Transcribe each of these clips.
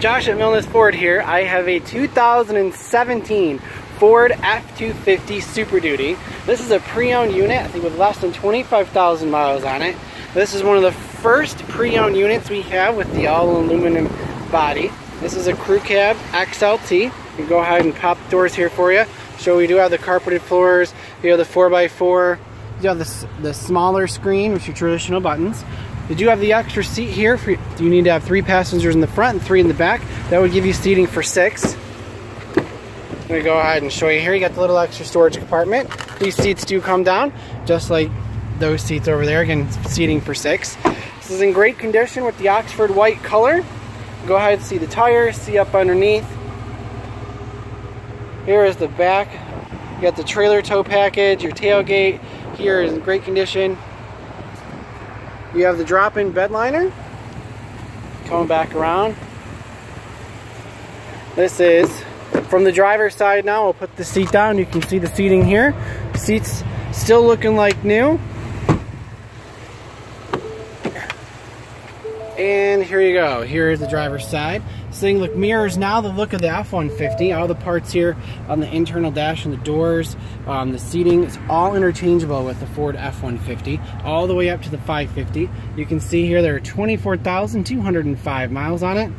Josh at Milnes Ford here. I have a 2017 Ford F-250 Super Duty. This is a pre-owned unit, I think with less than 25,000 miles on it. This is one of the first pre-owned units we have with the all-aluminum body. This is a crew cab XLT. We go ahead and pop the doors here for you. So we do have the carpeted floors, you have the 4x4, you have the, the smaller screen with your traditional buttons. You do have the extra seat here. For, you need to have three passengers in the front and three in the back. That would give you seating for six. I'm gonna go ahead and show you here. You got the little extra storage compartment. These seats do come down, just like those seats over there. Again, seating for six. This is in great condition with the Oxford white color. Go ahead and see the tires, see up underneath. Here is the back. You got the trailer tow package, your tailgate. Here is in great condition. You have the drop-in bed liner. Coming back around. This is from the driver's side now. We'll put the seat down. You can see the seating here. Seats still looking like new. And here you go. Here is the driver's side. This thing look mirrors now the look of the F-150. All the parts here on the internal dash and the doors, um, the seating, it's all interchangeable with the Ford F-150, all the way up to the 550. You can see here there are 24,205 miles on it.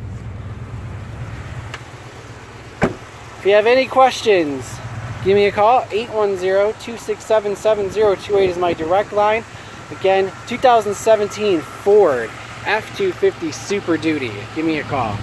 If you have any questions, give me a call. 810-267-7028 is my direct line. Again, 2017 Ford F-250 Super Duty. Give me a call.